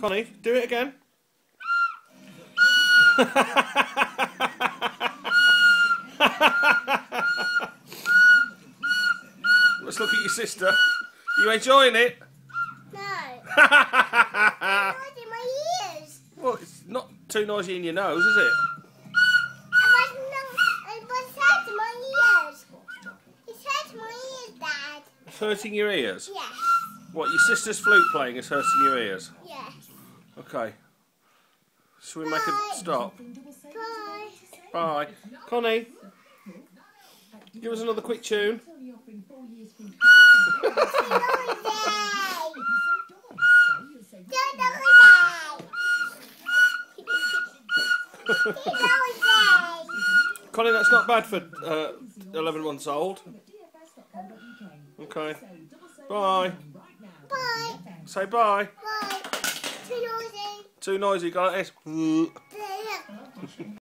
Connie, do it again. Let's look at your sister. You enjoying it? No. Noisy in my ears. Well, it's not too noisy in your nose, is it? It was, no, it was hurting my ears. It's hurting my ears, Dad. Hurting your ears. Yes. What, your sister's flute playing is hurting your ears? Yes. Okay. Shall we make a stop? Bye. Bye. Connie, give us another quick tune. Connie, that's not bad for uh, 11 months old. Okay. Bye. Bye. Say bye. Bye. Too noisy. Too noisy, got.